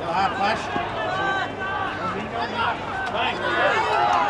Ja, pas. Nein.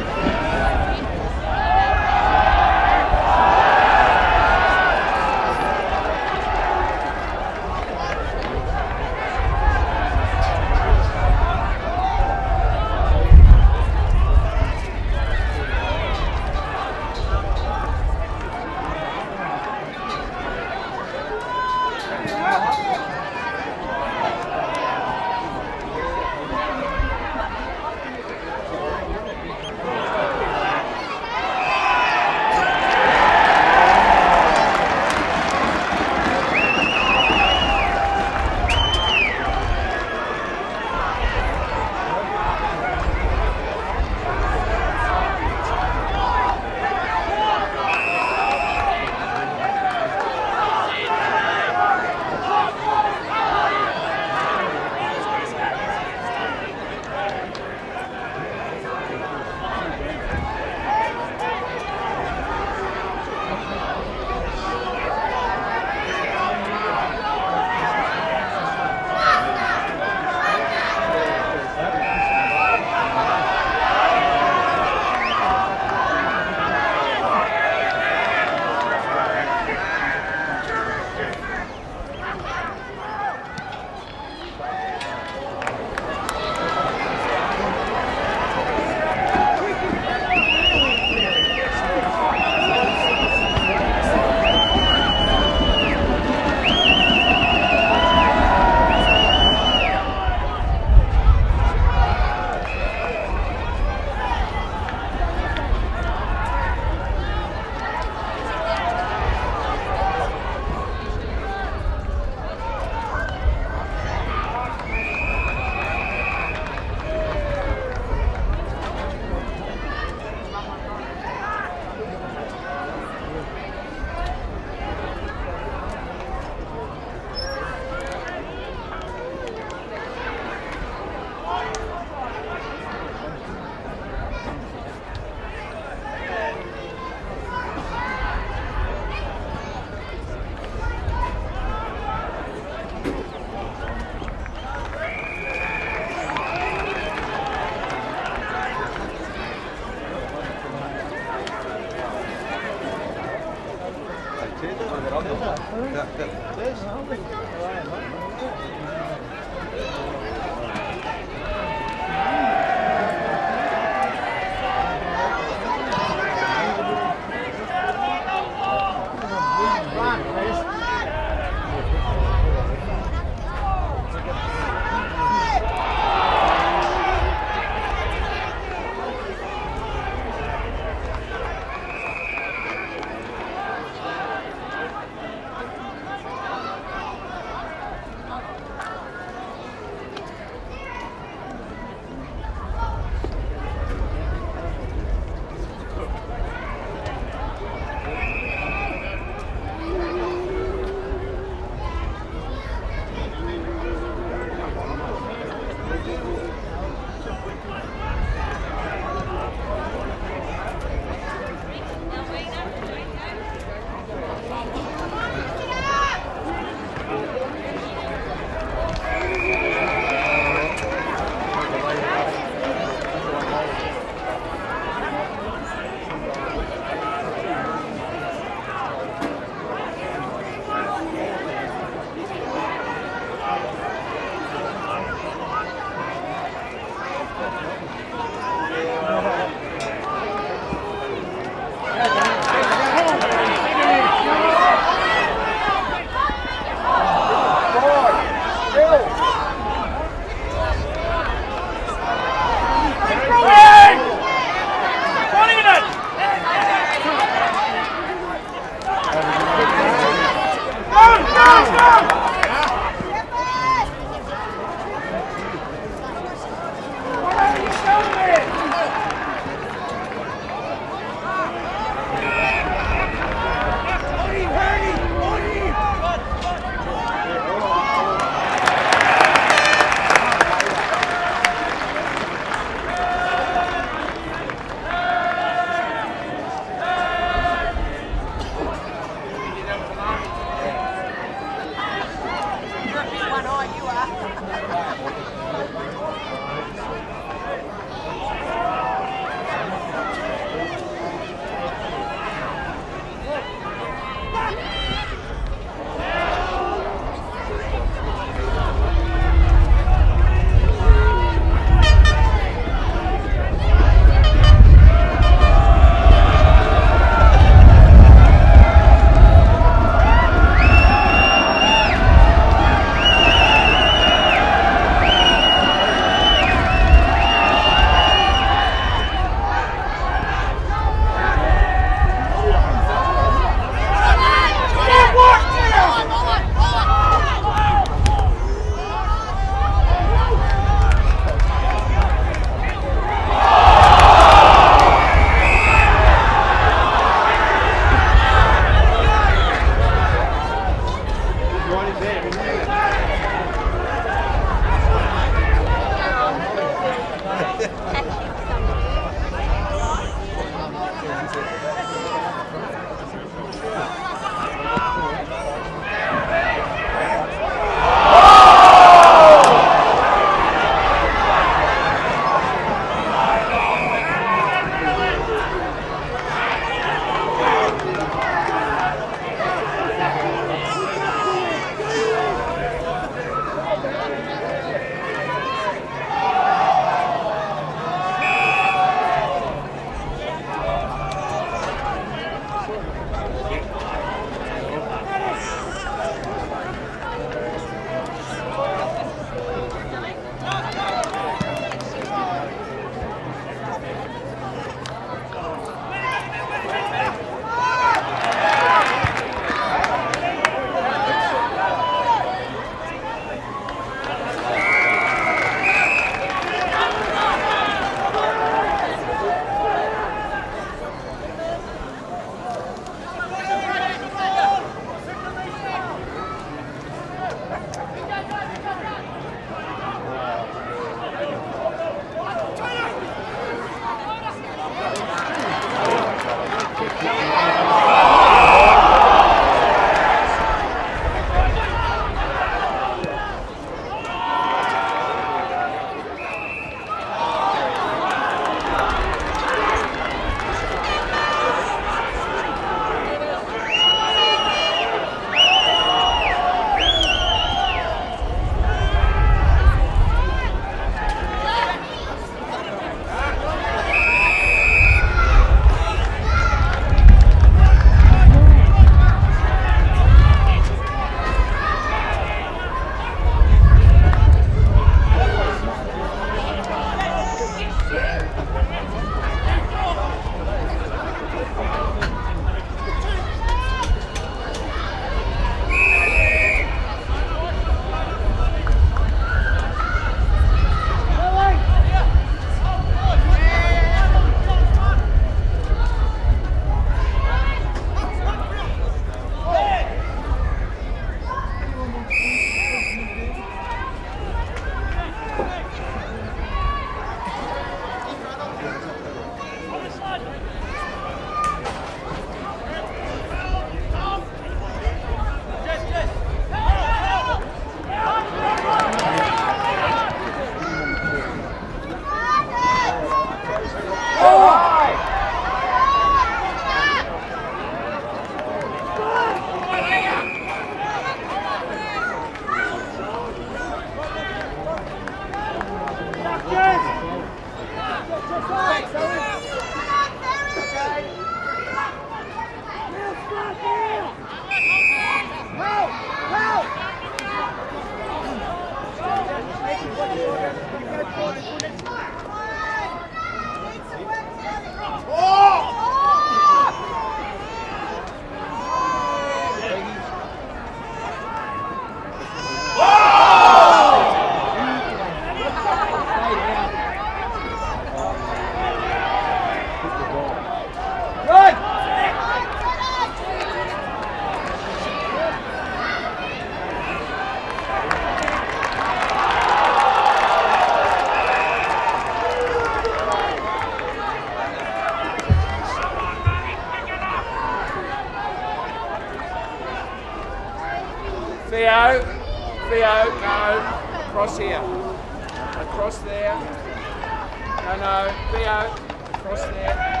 No, no, across there.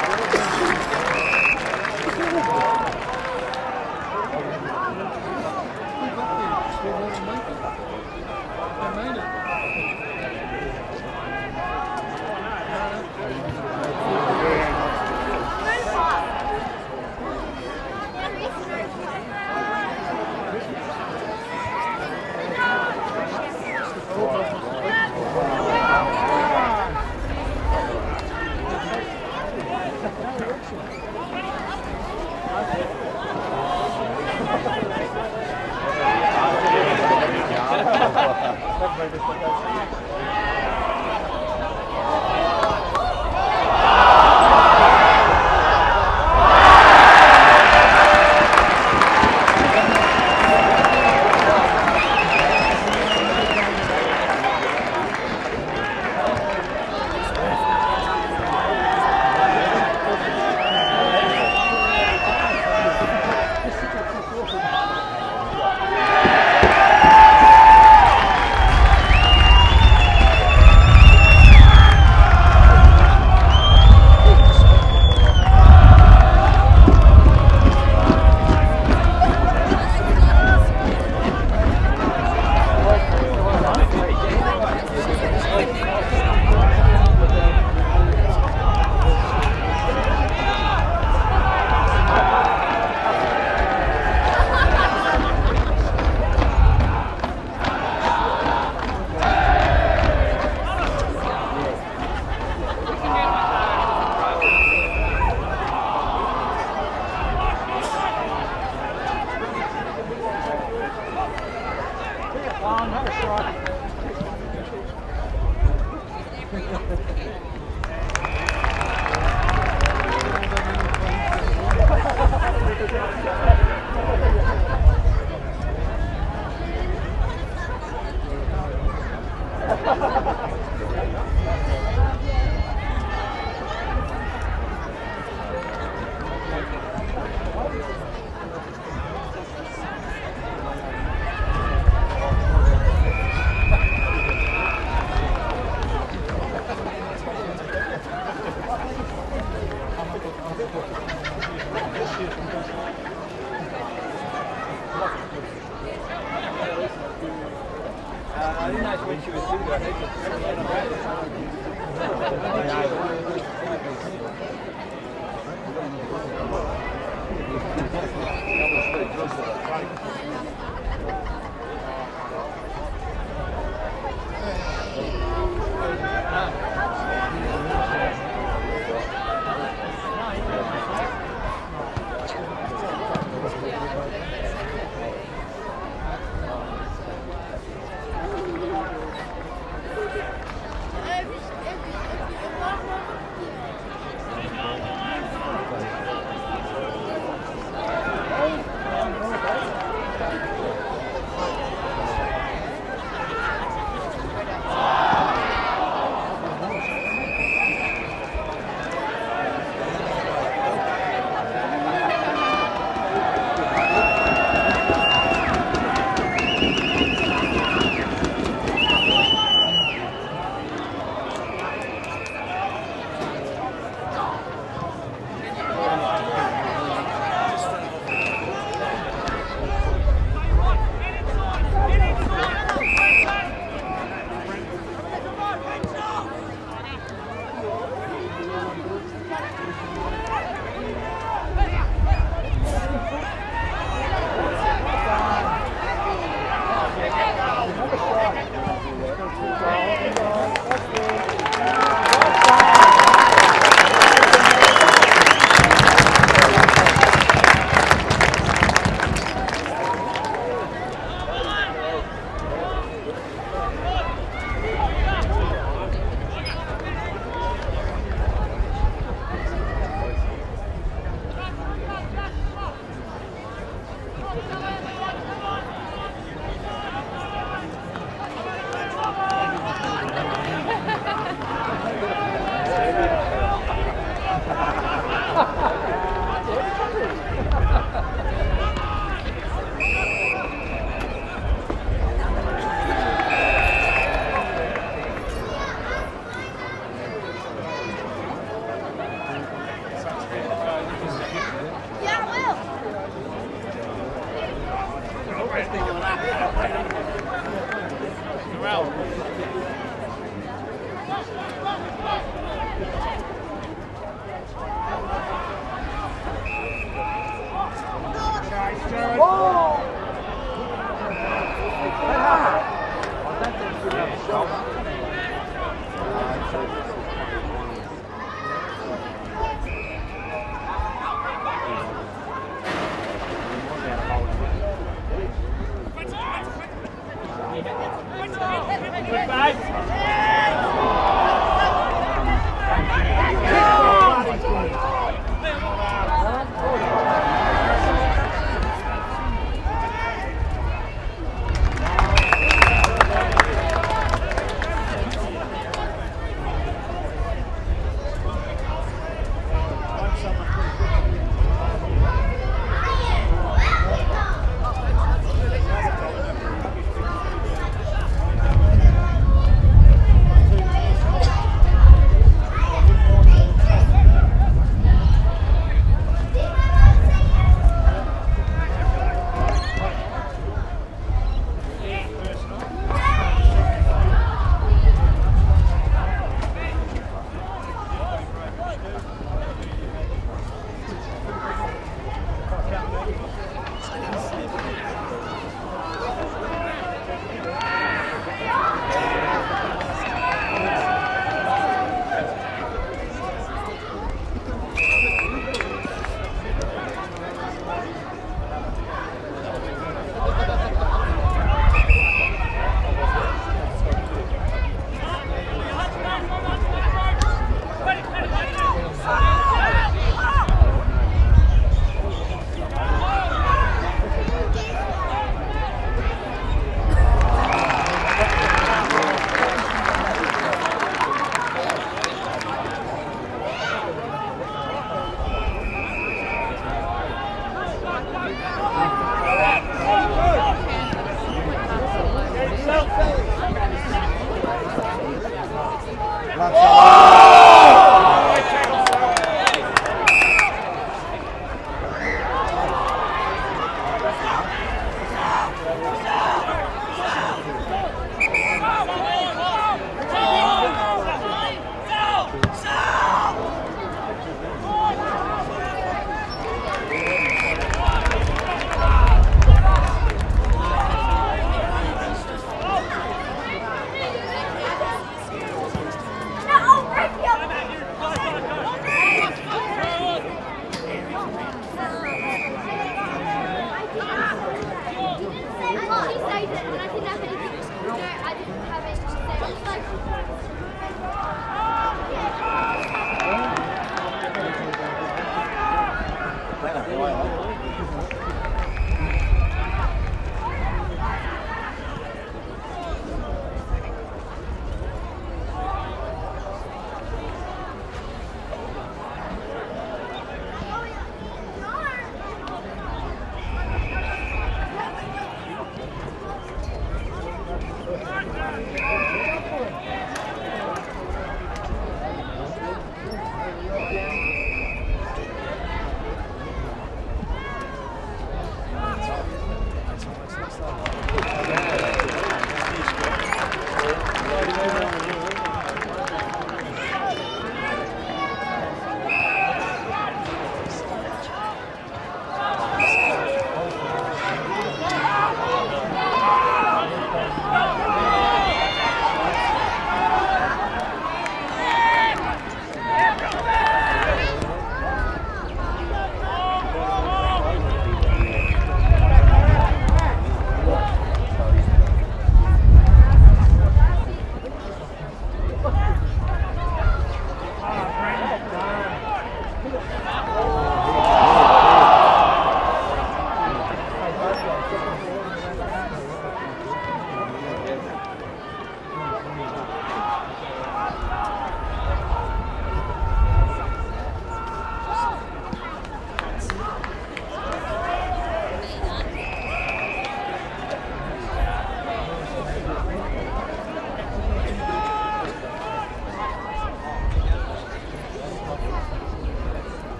Boa!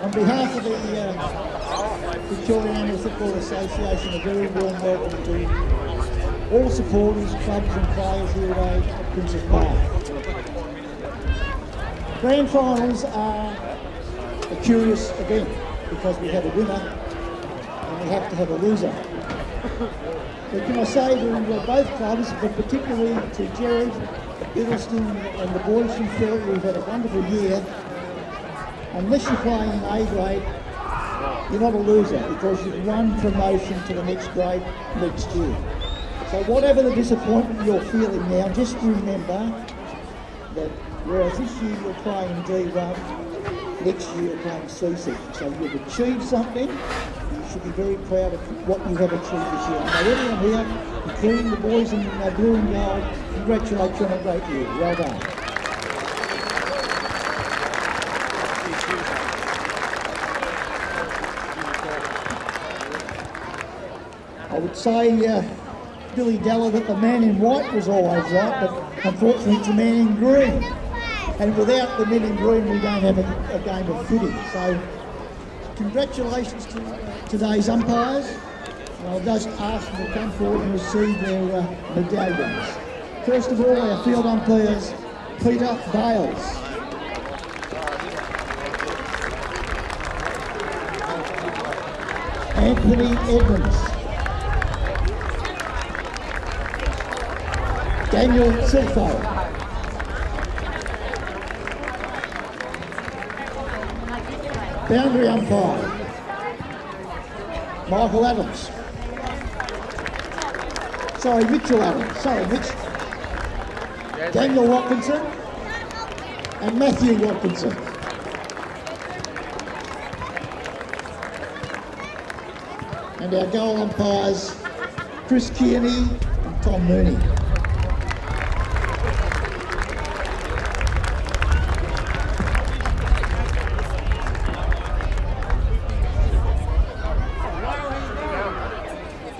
On behalf of the uh, Victorian Football Association, a very warm welcome to all supporters, clubs and players here today at Princes Park. Grand finals are a curious event because we have a winner and we have to have a loser. But can I say to both clubs, but particularly to Jared, Hiddleston and the boys from Phil, we've had a wonderful year. Unless you're playing in A grade, you're not a loser because you've won promotion to the next grade next year. So whatever the disappointment you're feeling now, just remember that whereas this year you're playing D1, next year you're playing CC. So you've achieved something. You should be very proud of what you have achieved this year. Now everyone here, including the boys in blue and gold, congratulate you on a great year. Well done. I would say, uh, Billy Della, that the man in white was always right, but unfortunately it's the man in green. And without the men in green, we don't have a, a game of footy. So, congratulations to uh, today's umpires. And I'll just ask them to come forward and receive their uh, medallions. First of all, our field umpires, Peter Bales. Anthony Edmonds. Daniel Silfo. Boundary umpire. Michael Adams. Sorry, Mitchell Adams. Sorry, Mitch. Daniel Watkinson. And Matthew Watkinson. And our goal umpires, Chris Kearney and Tom Mooney.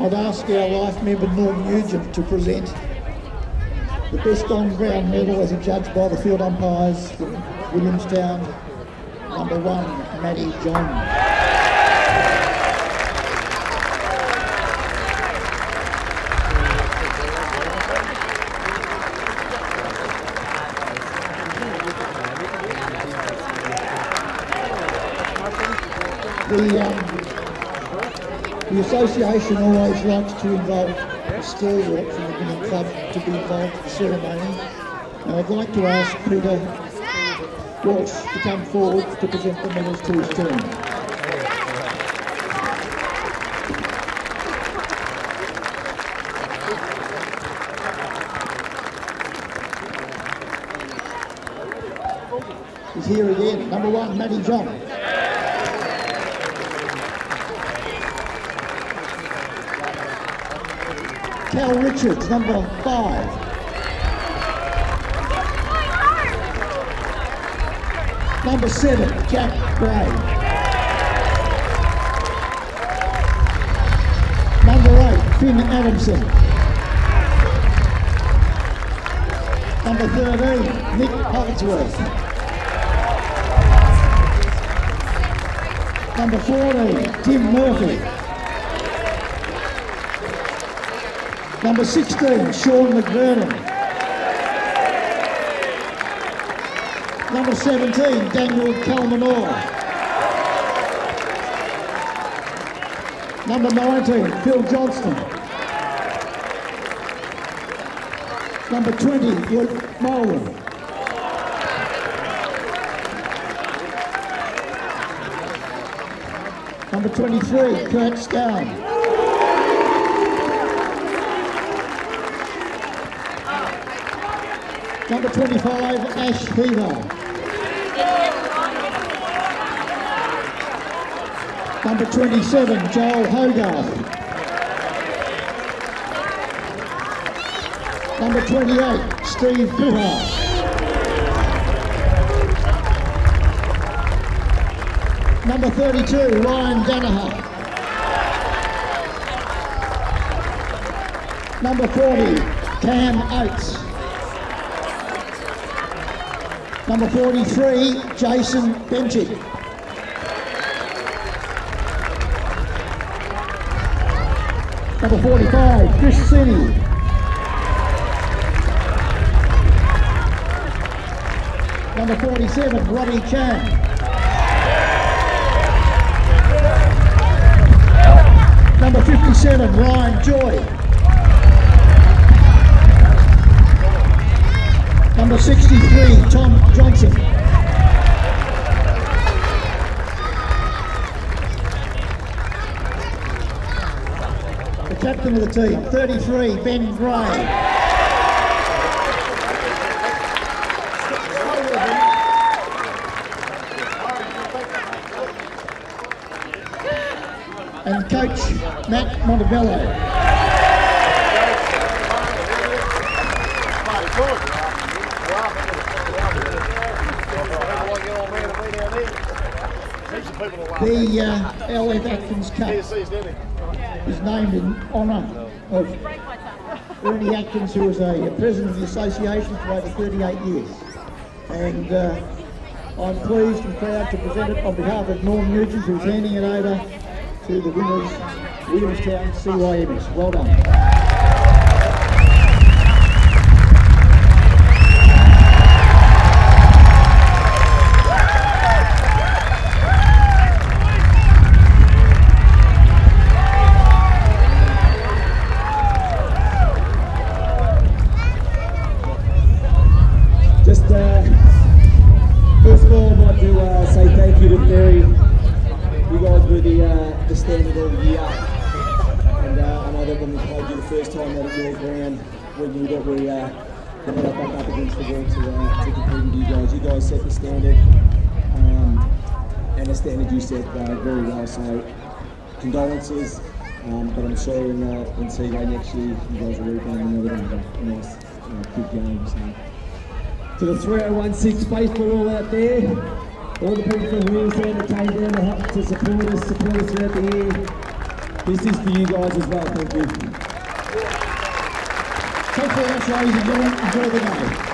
I'd ask our life member Norm Nugent to present the best on-ground medal as judged by the field umpires from Williamstown, number one, Matty John. The association always likes to involve a stalwart from the club to be involved in the ceremony. And I'd like to ask Peter Walsh to come forward to present the medals to his team. He's here again, number one, Matty John. Richards, number five. Number seven, Jack Gray. Number eight, Finn Adamson. Number 13, Nick Holdsworth. Number 14, Tim Murphy. Number 16, Sean McVernon. Number 17, Daniel Kalmanor. Number 19, Phil Johnston. Number 20, Luke Marwin. Number 23, Kurt Scown. Number 25, Ash Heaver. Number 27, Joel Hogarth. Number 28, Steve Puha. Number 32, Ryan Danaher. Number 40, Cam Oates. Number 43, Jason Benchick. Number 45, Chris City. Number 47, Robbie Chan. Number 57, Ryan Joy. Number 63, Tom Johnson. The captain of the team, 33, Ben Gray. And coach, Matt Montebello. The uh, LF Atkins Cup is named in honour of Ernie Atkins, who was a president of the association for over 38 years. And uh, I'm pleased and proud to present it on behalf of Norm Nugent, who's handing it over to the winners, Williamstown CYMS. Well done. So condolences. Um, but I'm sure in uh, in Seaway next year, you guys will rebound another and have a nice, uh, good game. So to the 3016 faithful all out there, all the people from Williamstown that came down to, help to support us, support us throughout the year. This is for you guys as well, thank you. Thanks very much, ladies and gentlemen. Enjoy the day.